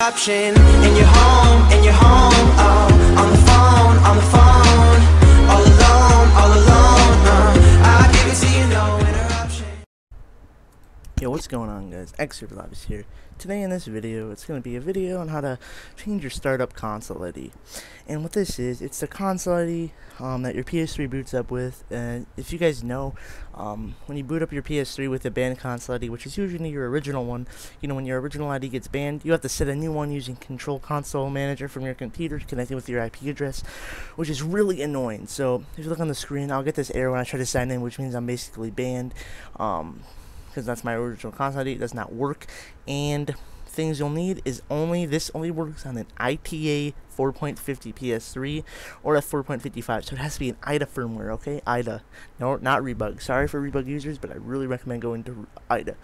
option and you're home and you're home what's going on guys? Is here. Today in this video, it's going to be a video on how to change your startup console ID. And what this is, it's the console ID um, that your PS3 boots up with. And if you guys know, um, when you boot up your PS3 with a banned console ID, which is usually your original one, you know, when your original ID gets banned, you have to set a new one using Control Console Manager from your computer connected with your IP address, which is really annoying. So, if you look on the screen, I'll get this error when I try to sign in, which means I'm basically banned. Um, because that's my original console. It does not work. And things you'll need is only this only works on an ITA 4.50 PS3 or a 4.55. So it has to be an IDA firmware, okay? IDA. No, not Rebug. Sorry for Rebug users, but I really recommend going to IDA.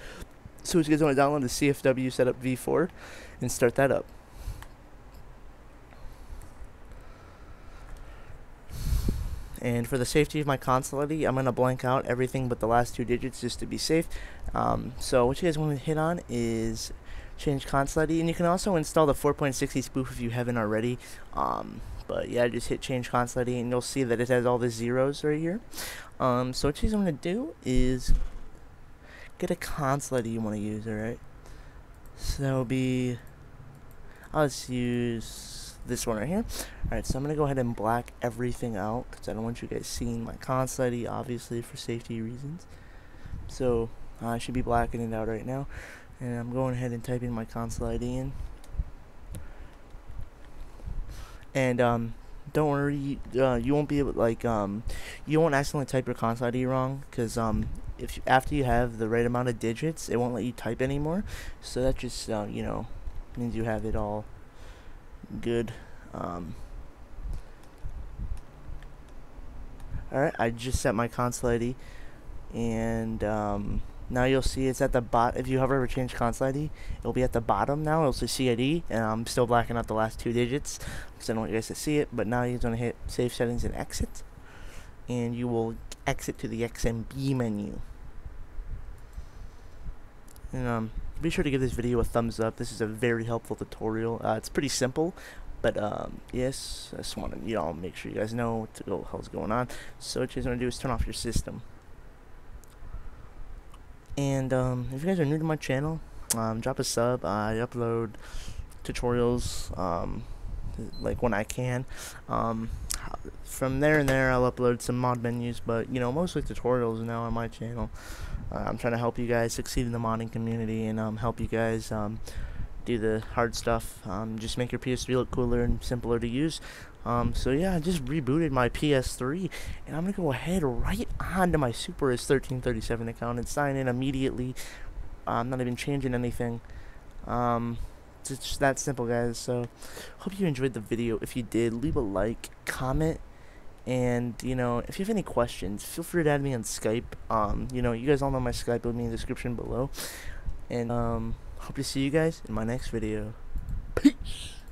So what you guys want to download the CFW setup v4 and start that up. And for the safety of my console I'm going to blank out everything but the last two digits just to be safe. Um, so what you guys want to hit on is change console and you can also install the 4.60 spoof if you haven't already. Um, but yeah, just hit change console and you'll see that it has all the zeros right here. Um, so what you guys want to do is get a console you want to use, alright? So be, I'll just use this one right here. Alright, so I'm going to go ahead and black everything out because I don't want you guys seeing my console ID, obviously, for safety reasons. So uh, I should be blacking it out right now. And I'm going ahead and typing my console ID in. And um, don't worry, uh, you won't be able like um, you won't accidentally type your console ID wrong because um, if you, after you have the right amount of digits, it won't let you type anymore. So that just uh, you know means you have it all good. Um, Alright, I just set my console ID and um, now you'll see it's at the bot if you hover over change console ID it'll be at the bottom now it'll say CID and I'm still blacking out the last two digits because I don't want you guys to see it but now you're going to hit save settings and exit and you will exit to the XMB menu and um, be sure to give this video a thumbs up. This is a very helpful tutorial. Uh, it's pretty simple, but um, yes, I just want know make sure you guys know what the hell's going on. So what you guys want to do is turn off your system. And um, if you guys are new to my channel, um, drop a sub. I upload tutorials um, like when I can. Um, from there and there, I'll upload some mod menus, but you know mostly tutorials now on my channel. Uh, I'm trying to help you guys succeed in the modding community and um, help you guys um, do the hard stuff. Um, just make your PS3 look cooler and simpler to use. Um, so yeah, I just rebooted my PS3 and I'm going to go ahead right on to my Super S1337 account and sign in immediately. I'm not even changing anything. It's that simple guys. So hope you enjoyed the video. If you did, leave a like, comment, and, you know, if you have any questions, feel free to add me on Skype. Um, you know, you guys all know my Skype It'll be in the description below. And, um, hope to see you guys in my next video. Peace!